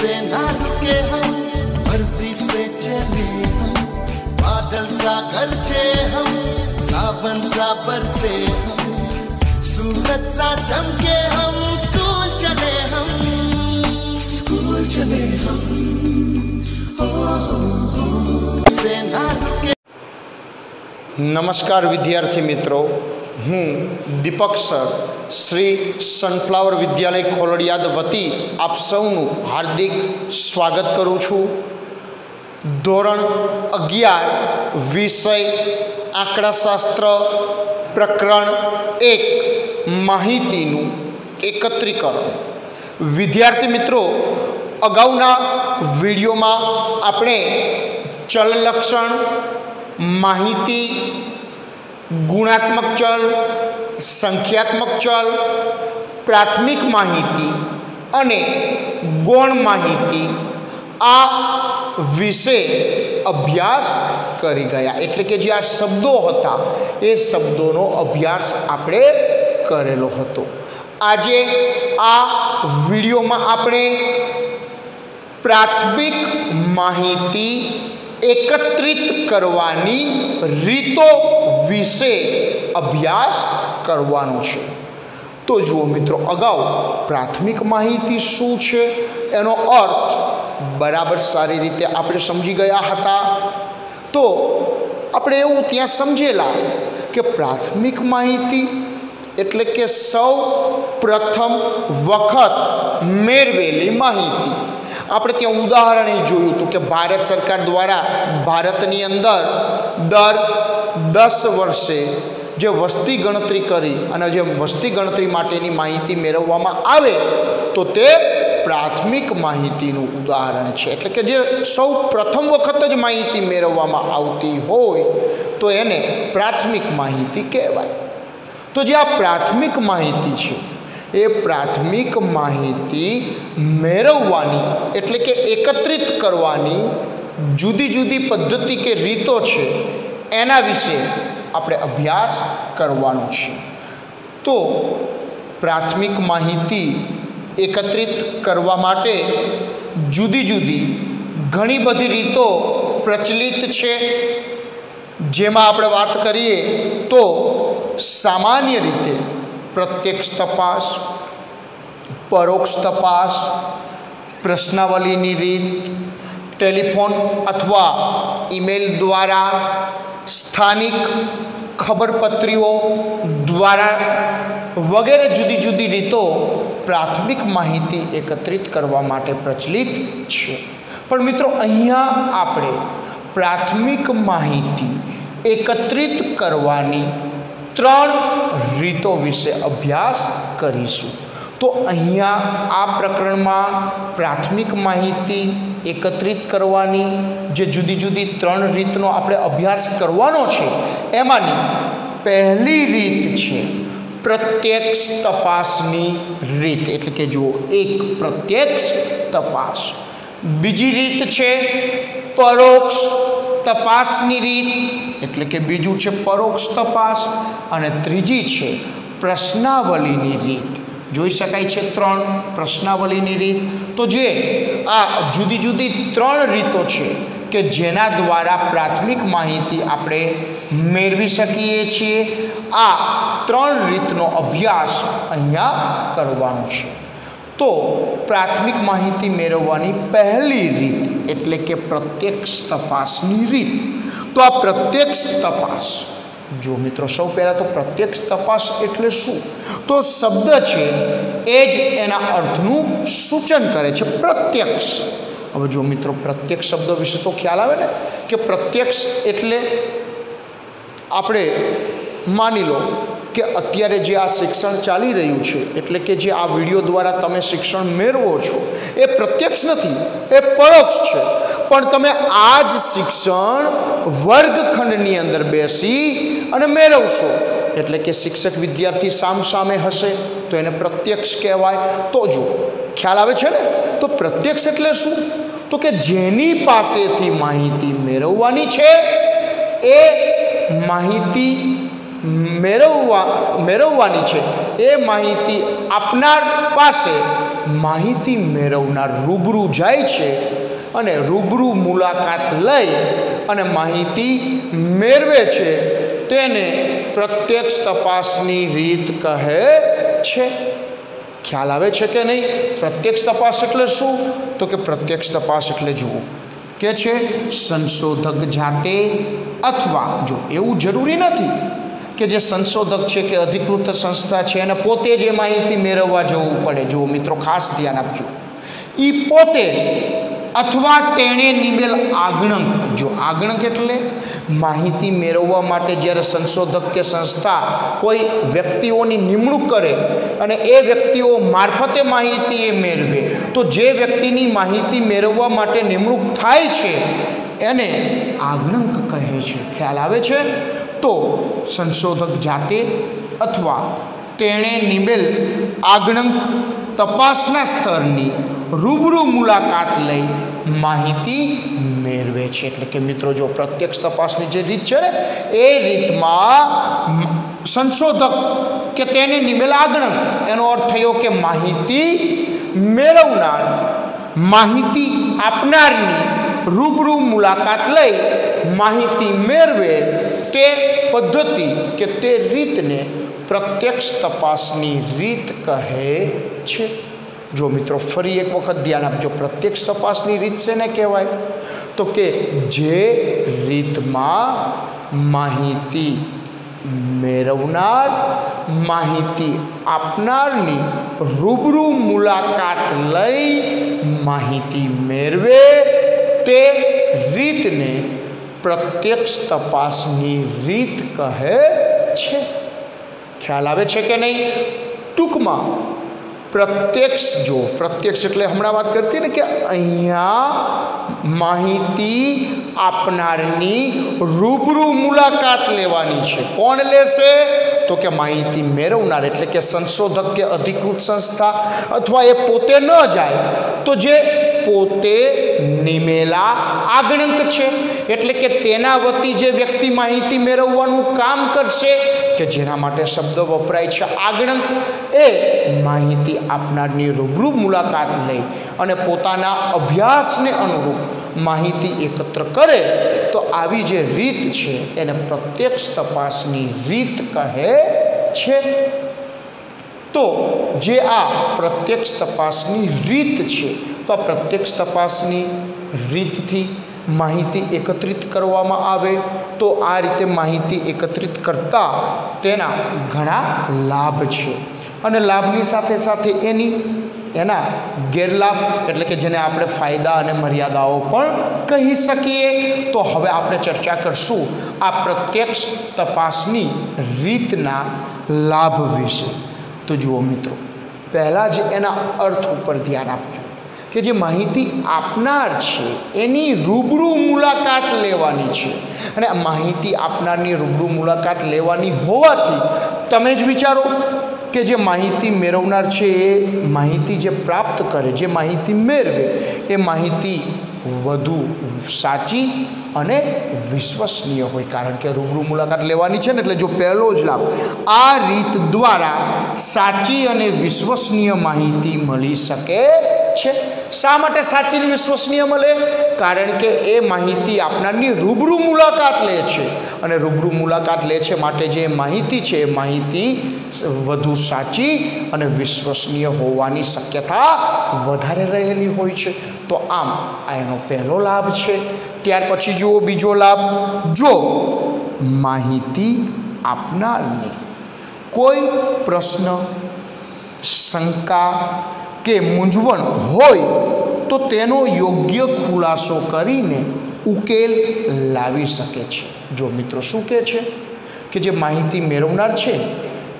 से ना रुके हम से चले हम। बादल सा हम, सावन सा बरसे हम सा चमके हम, स्कूल चले हम। स्कूल चले हम। नमस्कार विद्यार्थी मित्रों હું દીપક સર, શ્રી સનફ્લાવર વિદ્યાલય ખોલડિયાદ વતી આપ સૌનું હાર્દિક સ્વાગત કરું છું. ધોરણ અગિયાર, વિષય આંકડાશાસ્ત્ર, પ્રકરણ એક, માહિતીનું એકત્રીકરણ. વિદ્યાર્થી મિત્રો, અગાઉના વિડીયોમાં આપણે ચલલક્ષણ, માહિતી ગુણાત્મક ચલ, સંખ્યાત્મક ચલ, પ્રાથમિક માહિતી અને ગૌણ માહિતી આ વિશે અભ્યાસ કરી ગયા. એટલે કે જે આ શબ્દો હતા, એ શબ્દોનો અભ્યાસ આપણે કરેલો હતો. આજે આ વિડીયોમાં આપણે પ્રાથમિક માહિતી એકત્રિત કરવાની રીતો વિશે અભ્યાસ કરવાનો છે. તો જુઓ મિત્રો, અગાઉ પ્રાથમિક માહિતી શું છે? એનો અર્થ બરાબર સારી રીતે આપણે સમજી ગયા હતા. તો આપણે એવું ત્યાં સમજેલા કે પ્રાથમિક માહિતી એટલે કે સૌ પ્રથમ વખત મેળવેલી માહિતી. આપણે ત્યાં ઉદાહરણ જોયું હતું કે ભારત સરકાર દ્વારા ભારતની અંદર દર દસ વર્ષે જે વસ્તી ગણતરી કરી અને જે વસ્તી ગણતરી માટેની માહિતી મેળવવામાં આવે, તો તે પ્રાથમિક માહિતીનું ઉદાહરણ છે. એટલે કે જે સૌ પ્રથમ વખત જ માહિતી મેળવવામાં આવતી હોય, તો એને પ્રાથમિક માહિતી કહેવાય. તો જે આ પ્રાથમિક માહિતી છે, એ પ્રાથમિક માહિતી મેળવવાની, એટલે કે એકત્રિત કરવાની જુદી જુદી પદ્ધતિ કે રીતો છે એના વિશે આપણે અભ્યાસ કરવાનો છે. તો પ્રાથમિક માહિતી એકત્રિત કરવા માટે જુદી જુદી ઘણી બધી રીતો પ્રચલિત છે. જેમાં આપણે વાત કરીએ તો સામાન્ય રીતે પ્રત્યક્ષ તપાસ, પરોક્ષ તપાસ, પ્રશ્નાવલીની રીત, ટેલિફોન અથવા ઈમેલ દ્વારા સ્થાનિક ખબરપત્રીઓ દ્વારા વગેરે જુદી જુદી રીતો પ્રાથમિક માહિતી એકત્રિત કરવા માટે પ્રચલિત છે. પણ મિત્રો, અહીંયા આપણે પ્રાથમિક માહિતી એકત્રિત કરવાની ત્રણ રીતો વિશે અભ્યાસ કરીશું. તો અહીંયા આ પ્રકરણમાં પ્રાથમિક માહિતી એકત્રિત કરવાની જે જુદી જુદી ત્રણ રીતનો આપણે અભ્યાસ કરવાનો છે, એમાંની પહેલી રીત છે પ્રત્યક્ષ તપાસની રીત. એટલે કે જુઓ, એક પ્રત્યક્ષ તપાસ. બીજી રીત છે પરોક્ષ તપાસની રીત. એટલે કે બીજું છે પરોક્ષ તપાસ. અને ત્રીજી છે પ્રશ્નાવલીની રીત. જોઈ શકાય છે ત્રણ પ્રશ્નાવલીની રીત. તો જે આ જુદી જુદી ત્રણ રીતો છે કે જેના દ્વારા પ્રાથમિક માહિતી આપણે મેળવી શકીએ છીએ, આ ત્રણ રીતનો અભ્યાસ અહીંયા કરવાનો છે. તો પ્રાથમિક માહિતી મેળવવાની પહેલી રીત એટલે કે પ્રત્યક્ષ તપાસની રીત. તો આ પ્રત્યક્ષ તપાસ જો મિત્રો સૌ પહેલાં તો પ્રત્યક્ષ તપાસ એટલે શું? તો શબ્દ છે, એ જ એના અર્થનું સૂચન કરે છે પ્રત્યક્ષ. હવે જો મિત્રો પ્રત્યક્ષ શબ્દ વિશે તો ખ્યાલ આવે ને, કે પ્રત્યક્ષ એટલે આપણે માની લો કે અત્યારે જે આ શિક્ષણ ચાલી રહ્યું છે, એટલે કે જે આ વીડિયો દ્વારા તમે શિક્ષણ મેળવો છો, એ પ્રત્યક્ષ નથી, એ પરોક્ષ છે. પણ તમે આ જ શિક્ષણ વર્ગખંડની અંદર બેસી અને મેળવશો. એટલે કે શિક્ષક વિદ્યાર્થી સામસામે હશે, તો એને પ્રત્યક્ષ કહેવાય. તો જો ખ્યાલ આવે છે ને? તો પ્રત્યક્ષ એટલે શું? તો કે જેની પાસેથી માહિતી મેળવવાની છે, એ માહિતી મેળવવા, મેળવવાની છે. એ માહિતી આપનાર પાસે માહિતી મેળવનાર રૂબરૂ જાય છે અને રૂબરૂ મુલાકાત લઈ અને માહિતી મેળવે છે. તેને પ્રત્યક્ષ તપાસની રીત કહે છે. ખ્યાલ આવે છે કે નહીં? પ્રત્યક્ષ તપાસ એટલે શું? તો કે પ્રત્યક્ષ તપાસ એટલે જુઓ. કે છે સંશોધક જાતે અથવા જો એવું જરૂરી નથી કે જે સંશોધક છે કે અધિકૃત સંસ્થા છે એને પોતે જે માહિતી મેળવવા જવું પડે. જો મિત્રો, ખાસ ધ્યાન આપજો. એ પોતે અથવા તેણે નિમેલ આગણક, જો આગણક એટલે માહિતી મેળવવા માટે જ્યારે સંશોધક કે સંસ્થા કોઈ વ્યક્તિઓની નિમણૂક કરે અને એ વ્યક્તિઓ મારફતે માહિતી એ મેળવે, તો જે વ્યક્તિની માહિતી મેળવવા માટે નિમણૂક થાય છે, એને આગણક કહે છે. ખ્યાલ આવે છે? તો સંશોધક જાતે અથવા તેણે નિમેલ આગણક તપાસના સ્તરની રૂબરૂ મુલાકાત લઈ માહિતી મેળવે છે. એટલે કે મિત્રો, જો પ્રત્યક્ષ તપાસની જે રીત છે ને, એ રીતમાં સંશોધક કે તેને નિમેલ આગણક, એનો અર્થ થયો કે માહિતી મેળવનાર, માહિતી આપનારની રૂબરૂ મુલાકાત લઈ માહિતી મેળવે તે પદ્ધતિ કે તે રીતને પ્રત્યક્ષ તપાસની રીત કહે છે. જો મિત્રો ફરી એક વખત ધ્યાન આપજો, પ્રત્યક્ષ તપાસની રીત શેને કહેવાય? તો કે જે રીતમાં માહિતી મેળવનાર, માહિતી આપનારની રૂબરૂ મુલાકાત લઈ માહિતી મેળવે, તે રીતને પ્રત્યક્ષ તપાસની રીત કહે છે. ખ્યાલ આવે છે કે નહીં? ટૂંકમાં પ્રત્યક્ષ જો, પ્રત્યક્ષ એટલે હમણાં વાત કરતી ને કે અહીંયા માહિતી આપનારની રૂબરૂ મુલાકાત લેવાની છે. કોણ લેશે? તો કે માહિતી મેળવનાર, એટલે કે સંશોધક કે અધિકૃત સંસ્થા, અથવા એ પોતે ન જાય, તો જે પોતે નિમેલા આગણંક છે. એટલે કે તેના વતી જે વ્યક્તિ માહિતી મેળવવાનું કામ કરશે, કે જેના માટે શબ્દ વપરાય છે આગણંક, એ માહિતી આપનારની રૂબરૂ મુલાકાત લઈ અને પોતાના અભ્યાસને અનુરૂપ માહિતી એકત્ર કરે, તો આવી જે રીત છે, એને પ્રત્યક્ષ તપાસની રીત કહે છે. તો જે આ પ્રત્યક્ષ તપાસની રીત છે તો પ્રત્યક્ષ તપાસની રીતથી માહિતી એકત્રિત કરવામાં આવે તો આ રીતે માહિતી એકત્રિત કરતાં તેના ઘણા લાભ છે. અને લાભની સાથે સાથે એની, એના ગેરલાભ એટલે કે જેને આપણે ફાયદા અને મર્યાદાઓ પણ કહી શકીએ, તો હવે આપણે ચર્ચા કરશું આ પ્રત્યક્ષ તપાસની રીતના લાભ વિશે. તો જુઓ મિત્રો, પહેલાં જ એના અર્થ ઉપર ધ્યાન આપજો. કે જે માહિતી આપનાર છે, એની રૂબરૂ મુલાકાત લેવાની છે. અને આ માહિતી આપનારની રૂબરૂ મુલાકાત લેવાની હોવાથી તમે જ વિચારો કે જે માહિતી મેળવનાર છે, એ માહિતી જે પ્રાપ્ત કરે, જે માહિતી મેળવે, એ માહિતી વધુ સાચી અને વિશ્વસનીય હોય, કારણ કે રૂબરૂ મુલાકાત લેવાની છે ને એટલે જો પહેલો જ લાભ, આ રીત દ્વારા સાચી અને વિશ્વસનીય માહિતી મળી શકે છે. શા માટે સાચી વિશ્વસનીય મળે? કારણ કે એ માહિતી આપનારની રૂબરૂ મુલાકાત લે છે. અને રૂબરૂ મુલાકાત લે છે માટે જે માહિતી છે, એ માહિતી વધુ સાચી અને વિશ્વસનીય હોવાની શક્યતા વધારે રહેલી હોય છે. તો આમ, આ એનો પહેલો લાભ છે. ત્યાર પછી જુઓ બીજો લાભ. જો માહિતી આપનારને કોઈ પ્રશ્ન, શંકા કે મૂંઝવણ હોય તો તેનો યોગ્ય ખુલાસો કરીને ઉકેલ લાવી શકે છે. જો મિત્રો શું કહે છે? કે જે માહિતી મેળવનાર છે,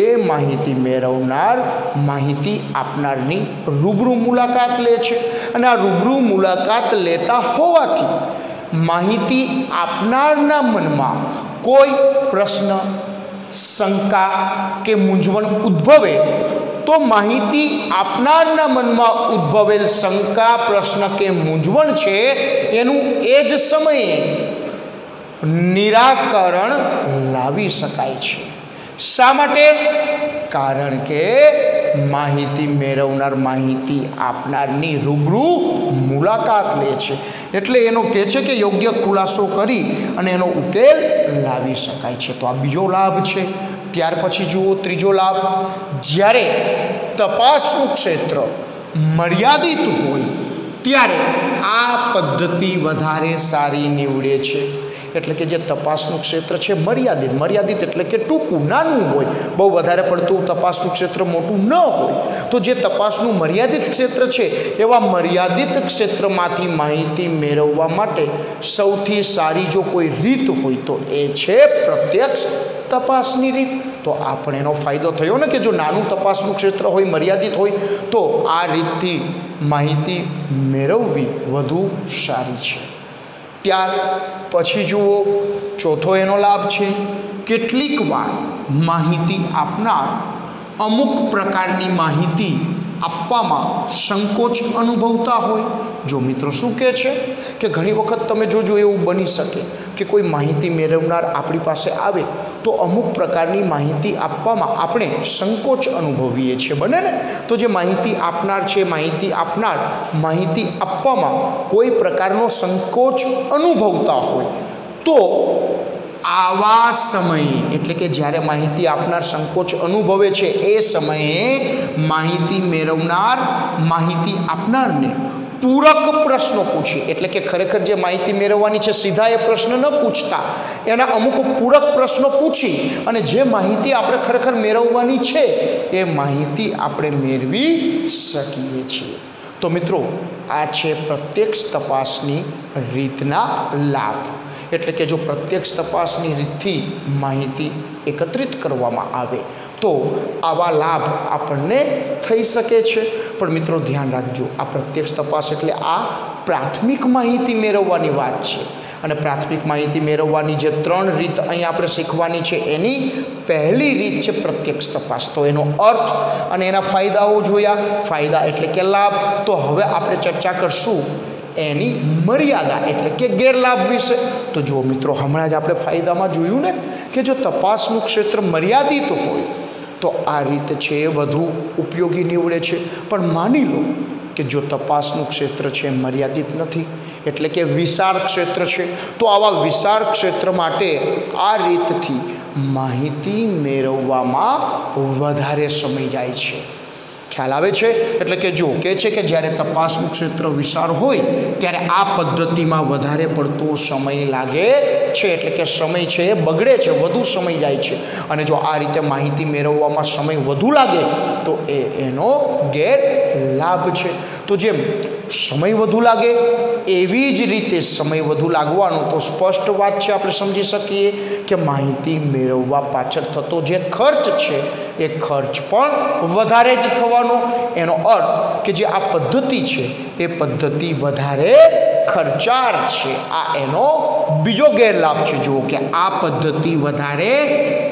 એ માહિતી મેળવનાર માહિતી આપનારની રૂબરૂ મુલાકાત લે છે. અને આ રૂબરૂ મુલાકાત લેતા હોવાથી માહિતી આપનારના મનમાં કોઈ પ્રશ્ન, શંકા કે મૂંઝવણ ઉદ્ભવે તો માહિતી આપનારના મનમાં ઉદ્ભવેલ શંકા, પ્રશ્ન કે મૂંઝવણ છે એનું એ જ સમયે નિરાકરણ લાવી શકાય છે. શા માટે? કારણ કે માહિતી મેળવનાર, માહિતી આપનારની રૂબરૂ મુલાકાત લે છે. એટલે એનો કહે છે કે યોગ્ય ખુલાસો કરી અને એનો ઉકેલ લાવી શકાય છે. તો આ બીજો લાભ છે. ત્યાર પછી જુઓ ત્રીજો લાભ. જ્યારે તપાસનું ક્ષેત્ર મર્યાદિત હોય, ત્યારે આ પદ્ધતિ વધારે સારી નીવડે છે. એટલે કે જે તપાસનું ક્ષેત્ર છે મર્યાદિત મર્યાદિત એટલે કે ટૂંકું, નાનું હોય. બહુ વધારે પડતું તપાસનું ક્ષેત્ર મોટું ન હોય. તો જે તપાસનું મર્યાદિત ક્ષેત્ર છે, એવા મર્યાદિત ક્ષેત્રમાંથી માહિતી મેળવવા માટે સૌથી સારી જો કોઈ રીત હોય તો એ છે પ્રત્યક્ષ તપાસની રીત. તો આપણે એનો ફાયદો થયો ને કે જો નાનું તપાસનું ક્ષેત્ર હોય, મર્યાદિત હોય, તો આ રીતથી માહિતી મેળવવી વધુ સારી છે. ત્યાર પછી જુઓ, ચોથો એનો લાભ છે. કેટલીક વાર માહિતી આપનાર અમુક પ્રકારની માહિતી આપવામાં સંકોચ અનુભવતા હોય. જો મિત્રો શું કહે છે? કે ઘણી વખત તમે જોજો એવું બની શકે કે કોઈ માહિતી મેળવનાર આપણી પાસે આવે તો અમુક પ્રકારની માહિતી આપવામાં આપણે સંકોચ અનુભવીએ છીએ, બને ને? તો જે માહિતી આપનાર છે, માહિતી આપનાર, માહિતી આપવામાં કોઈ પ્રકારનો સંકોચ અનુભવતા હોય, તો આવા સમયે, એટલે કે જ્યારે માહિતી આપનાર સંકોચ અનુભવે છે, એ સમયે માહિતી મેળવનાર, માહિતી આપનારને પૂરક પ્રશ્નો પૂછીએ એટલે કે ખરેખર જે માહિતી મેળવવાની છે, સીધા એ પ્રશ્ન ન પૂછતા. એના અમુક પૂરક પ્રશ્નો પૂછી અને જે માહિતી આપણે ખરેખર મેળવવાની છે, એ માહિતી આપણે મેળવી શકીએ છીએ. તો મિત્રો, આ છે પ્રત્યક્ષ તપાસની રીતના લાભ. એટલે કે જો પ્રત્યક્ષ તપાસની રીતથી માહિતી એકત્રિત કરવામાં આવે, તો આવા લાભ આપણને થઈ શકે છે. પણ મિત્રો, ધ્યાન રાખજો, આ પ્રત્યક્ષ તપાસ એટલે આ પ્રાથમિક માહિતી મેળવવાની વાત છે. અને પ્રાથમિક માહિતી મેળવવાની જે ત્રણ રીત અહીં આપણે શીખવાની છે, એની પહેલી રીત છે પ્રત્યક્ષ તપાસ. તો એનો અર્થ અને એના ફાયદાઓ જોયા. ફાયદા એટલે કે લાભ. તો હવે આપણે ચર્ચા કરશું એની મર્યાદા એટલે કે ગેરલાભ વિશે. તો જુઓ મિત્રો, હમણાં જ આપણે ફાયદામાં જોયું ને કે જો તપાસનું ક્ષેત્ર મર્યાદિત હોય, તો આ રીત છે એ વધુ ઉપયોગી નીવડે છે. પણ માની લો કે જો તપાસનું ક્ષેત્ર છે મર્યાદિત નથી, એટલે કે વિશાળ ક્ષેત્ર છે, તો આવા વિશાળ ક્ષેત્ર માટે આ રીતથી માહિતી મેળવવામાં વધારે સમય જાય છે. ખ્યાલ આવે છે? એટલે કે જો કહે છે કે જ્યારે તપાસનું ક્ષેત્ર વિશાળ હોય, ત્યારે આ પદ્ધતિમાં વધારે પડતો સમય લાગે છે. એટલે કે સમય છે એ બગડે છે, વધુ સમય જાય છે. અને જો આ રીતે માહિતી મેળવવામાં સમય વધુ લાગે, તો એ એનો ગેરલાભ છે. તો જેમ સમય વધુ લાગે એવી જ રીતે સમય વધુ લાગવાનો તો સ્પષ્ટ વાત છે, આપણે સમજી શકીએ કે માહિતી મેળવવા પાછળ થતો જે ખર્ચ છે, એ ખર્ચ પણ વધારે જ થવાનો. એનો અર્થ કે જે આ પદ્ધતિ છે, એ પદ્ધતિ વધારે ખર્ચાળ છે. આ એનો બીજો ગેરલાભ છે. જુઓ કે આ પદ્ધતિ વધારે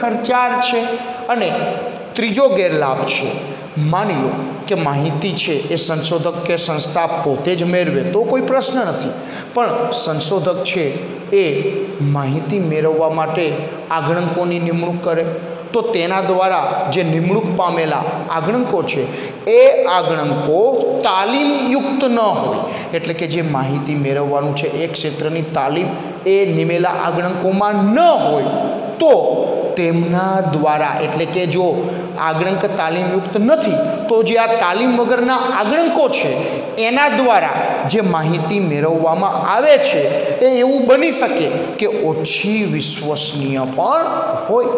ખર્ચાળ છે. અને ત્રીજો ગેરલાભ છે માની લો કે માહિતી છે એ સંશોધક કે સંસ્થા પોતે જ મેળવે તો કોઈ પ્રશ્ન નથી. પણ સંશોધક છે એ માહિતી મેળવવા માટે આગણકોની નિમણૂક કરે. તો તેના દ્વારા જે નિમણૂક પામેલા આગણકો છે, એ આગણકો તાલીમયુક્ત ન હોય. એટલે કે જે માહિતી મેળવવાનું છે એ ક્ષેત્રની તાલીમ એ નિમેલા આગણકોમાં ન હોય. તો તેમના દ્વારા, એટલે કે જો આગણક તાલીમયુક્ત નથી. તો જે આ તાલીમ વગરના આગળંકો છે એના દ્વારા જે માહિતી મેળવવામાં આવે છે, એ એવું બની શકે કે ઓછી વિશ્વસનીય પણ હોય.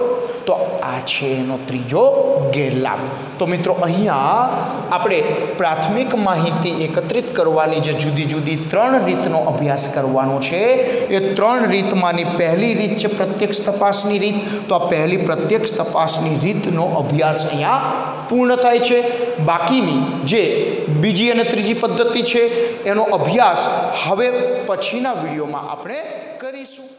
તો આ છે એનો ત્રીજો ગેરલાભ. તો મિત્રો, અહીંયા આપણે પ્રાથમિક માહિતી એકત્રિત કરવાની જે જુદી જુદી ત્રણ રીતનો અભ્યાસ કરવાનો છે. એ ત્રણ રીતમાંની પહેલી રીત છે પ્રત્યક્ષ તપાસની રીત. તો આ પહેલી પ્રત્યક્ષ તપાસની રીતનો અભ્યાસ અહીંયા પૂર્ણ થાય છે. બાકીની જે બીજી અને ત્રીજી પદ્ધતિ છે એનો અભ્યાસ હવે પછીના વિડીયોમાં આપણે કરીશું.